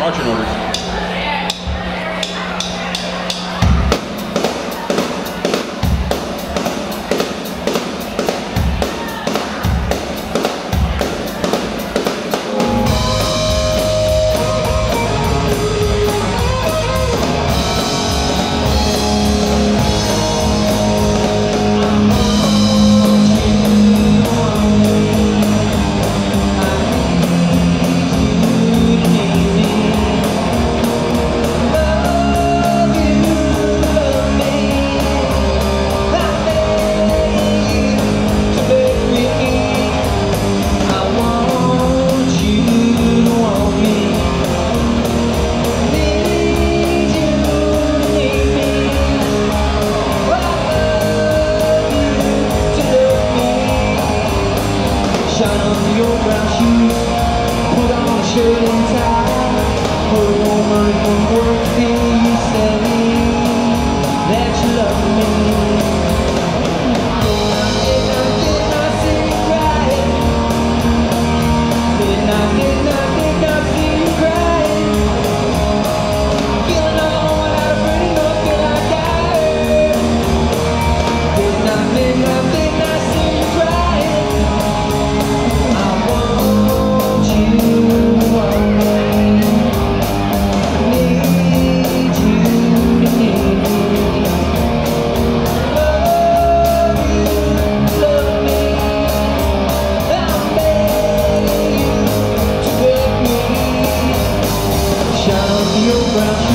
watching orders. on your brown shoes Put on a shirt and tie. Home from work, You said. around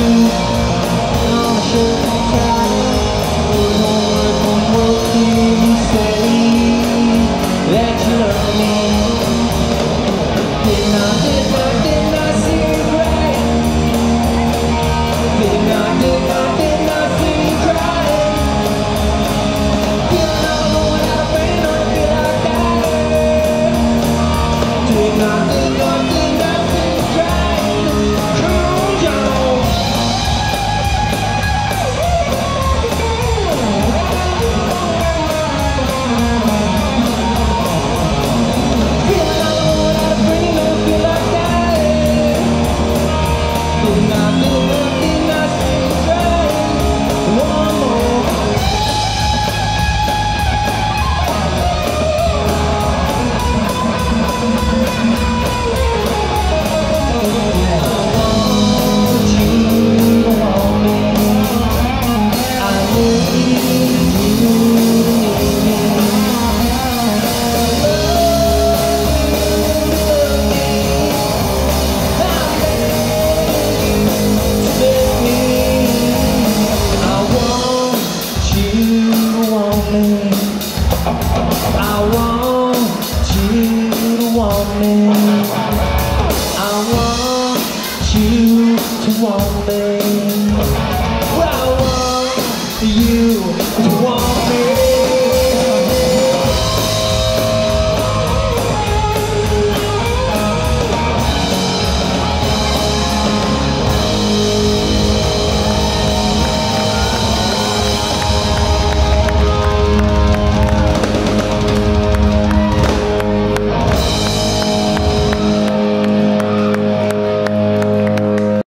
on there.